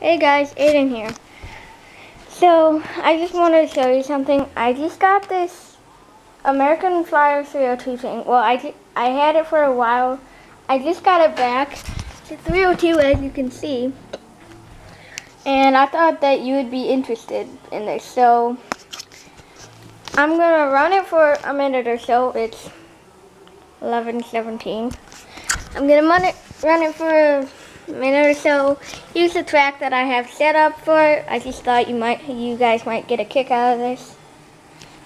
Hey guys, Aiden here. So, I just wanted to show you something. I just got this American Flyer 302 thing. Well, I, I had it for a while. I just got it back. It's a 302 as you can see. And I thought that you would be interested in this. So, I'm going to run it for a minute or so. It's 11.17. I'm going to run it, run it for minute or so. Here's the track that I have set up for it. I just thought you might, you guys might get a kick out of this.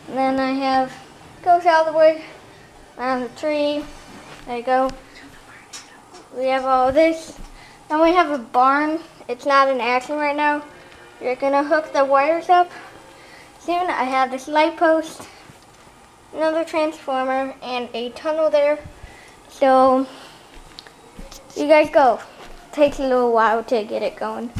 And then I have, goes all the way around the tree. There you go. We have all this. Then we have a barn. It's not in action right now. You're gonna hook the wires up. Soon I have this light post, another transformer, and a tunnel there. So, you guys go takes a little while to get it going.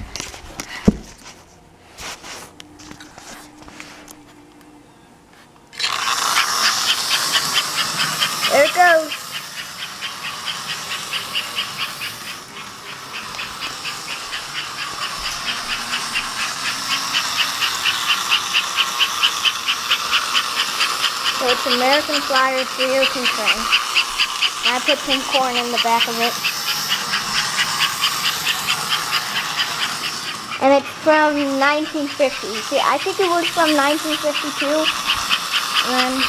There it goes. So it's American Flyer 302 train. I put some corn in the back of it. And it's from 1950. See, I think it was from 1952. And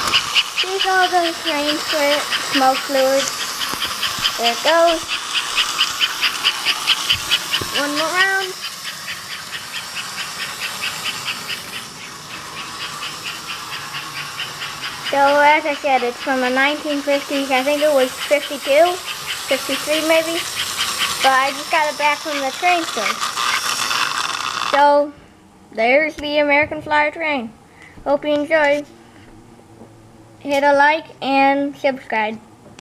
here's all the trains for smoke fluid. There it goes. One more round. So as I said, it's from the 1950s. I think it was 52, 53 maybe. But I just got it back from the train store. So, there's the American Flyer train. Hope you enjoy. Hit a like and subscribe.